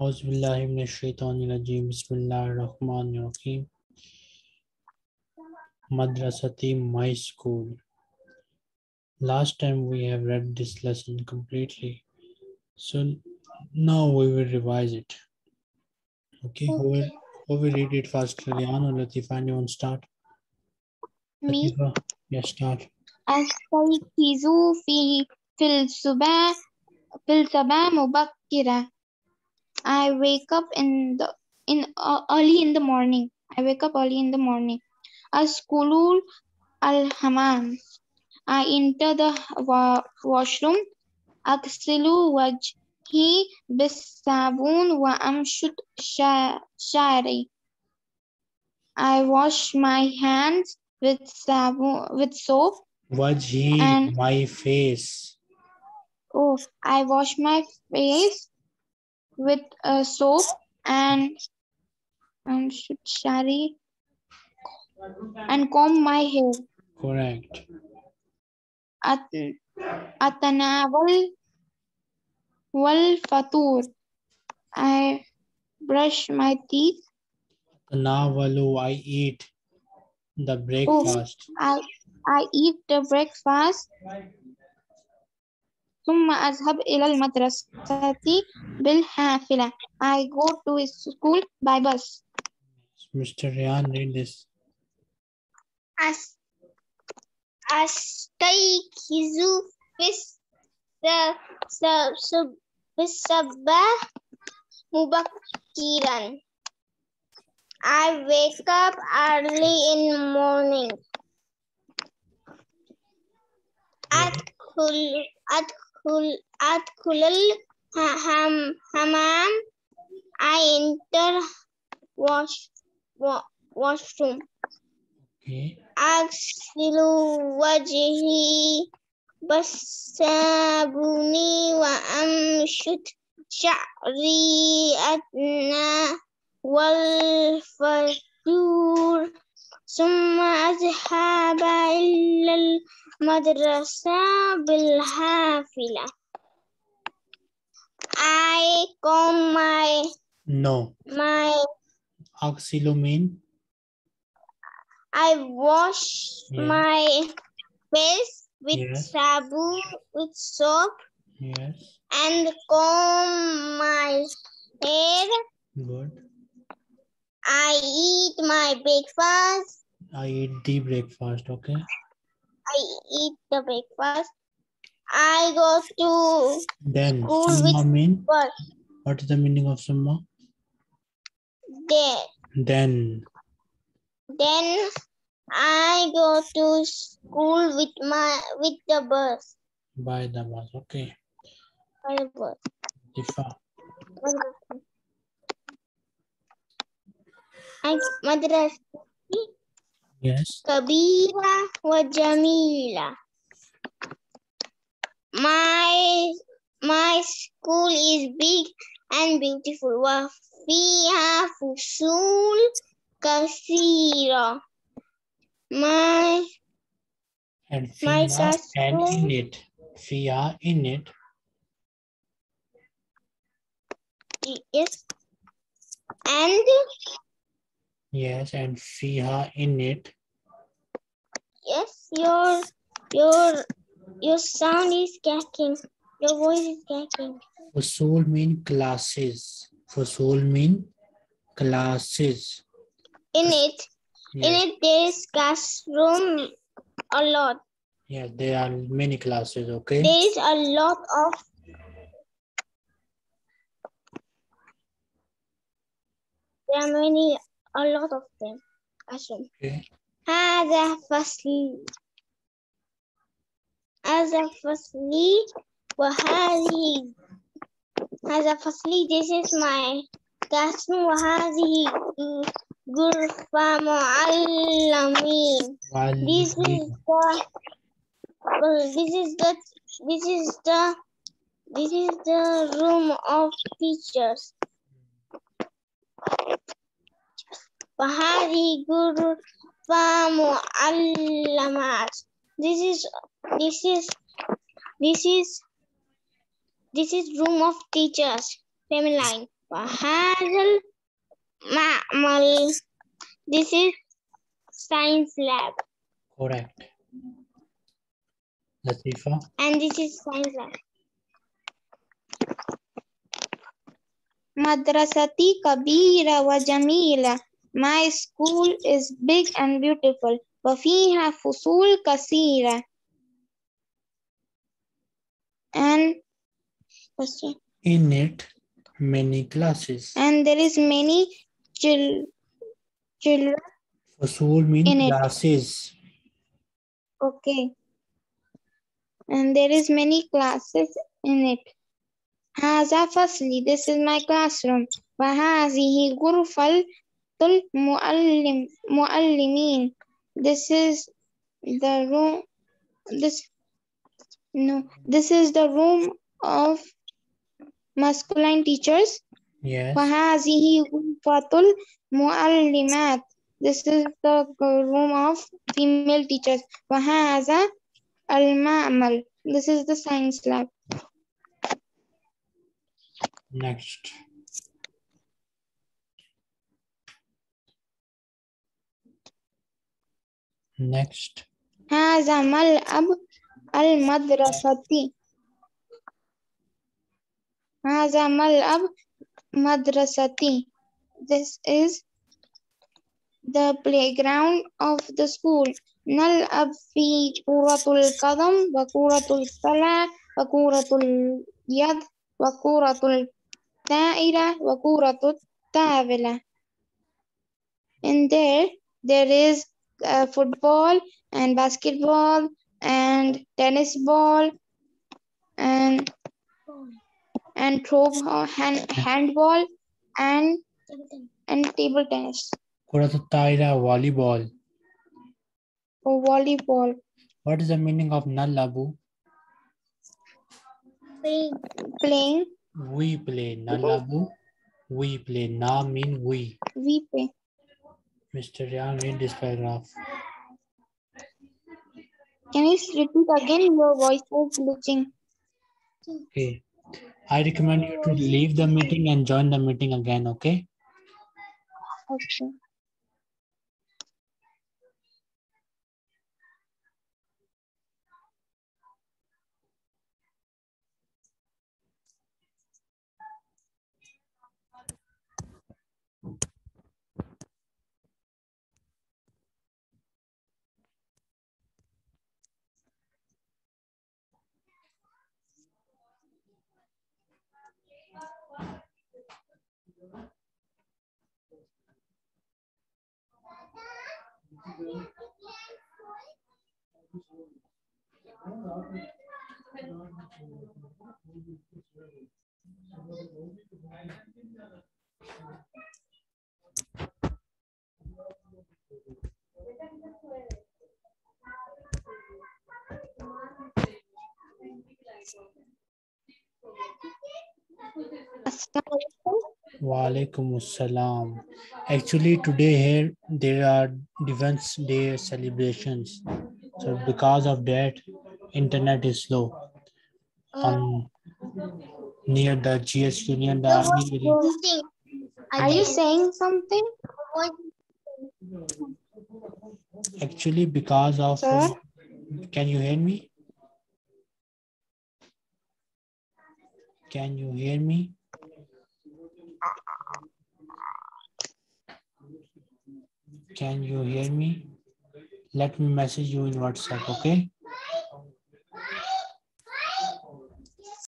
أعوذ بالله من الشيطان الرجيم بسم الله الرحمن الرحيم Madrasati My School Last time we have read this lesson completely so now we will revise it okay, Who, will, who will read it first Rian or Latifa anyone start Me. Latifa yes start أستيقظ في في الصباح في الصباح مبكرا I wake up in the in uh, early in the morning. I wake up early in the morning. Askulul al hamam. I enter the wa washroom. Aksilu wajhi bisabun wa amshut sha- shari. I wash my hands with sabun with soap. Wajhi And- my face Oh, I wash my face with uh, soap and and shari and comb my hair. correct At atanawal wal fatur. I brush my teeth. Tanawalu I eat the breakfast I I eat the breakfast. ثم أذهب إلى المدرسة بالحافلة. I go to school by bus. Mr. Rian read this أس... أستيقظ في الس... س... س... في الصباح مبكرا I wake up early in the morning. أدخل أدخل أدخل الحمام I enter wash, wa, washroom. okay أغسل وجهي بالصابون وأمشط شعري أدنى والفجور ثم أذهب إلى المدرسة بالحافلة I comb my no my Axilu mean I wash Yeah. my face with Yes. sabu with soap yes and comb my hair. good I eat my breakfast. I eat the breakfast okay I eat the breakfast. I go to then School mean bus what is the meaning of summa there. then Then I go to school with my with the bus. by the bus okay By the bus. Difa I madrasa yes كبيرة وجميلة. My my school is big and beautiful. وفيها فصول كثيرة. My and My fiha and in classroom- it fiha in it yes and yes and fiha in it yes your your your sound is cracking. Your voice is cracking. Fusul mean classes Fusul mean classes In it in yes, it there is classroom a lot. yes there are many classes okay There is a lot of there are many a lot of them. Classroom. okay هذا فصلي هذا فصلي وهذه هذا فصلي this is my classroom وهذه غرفة معلمين this is the well, this is the this is the this is the room of teachers Wahadi Guru Muallamat. This is this is this is this is room of teachers. Feminine. Wahadal Ma'mal. This is science lab. Correct. Latifa. And this is science lab. Madrasati Kabira wa Jamila. My school is big and beautiful. وفيها فصول كثيرة. And what's it? In it, many classes. and there is many chil children. Fasul mean In it. classes. Okay. And there is many classes in it. هذا فصلي. This is my classroom. وهذه غرفة Tul Muallim Muallimin. This is the room this no this is the room of masculine teachers. Yes. Fatul Muallimat. This is the room of female teachers. Fahaza Al Ma'amal. This is the science lab. Next. Next. هذا ملعب المدرسة. هذا ملعب مدرستي. This is the playground of the school. نلعب في كرة القدم وكرة السلة وكرة اليد وكرة الدائرة وكرة الطاولة. In there, there is uh, football and basketball and tennis ball and and throw hand, handball and and table tennis Kurat Taira volleyball. or volleyball. What is the meaning of Nallabu? Playing, We play. Nallabu. We play. Na mean we. we play. Mr. Ryan, read this paragraph. Can you repeat again? Your voice was glitching. Okay. I recommend you to leave the meeting and join the meeting again, okay? Okay. Assalamualaikum. Walaikum. Actually, today here there are Defense Day celebrations. So because of that, internet is slow. Um, near the GSU, Union, the army. Are you saying something? Actually, because of Sir? can you hear me? Can you hear me? Can you hear me? Let me message you in WhatsApp, okay?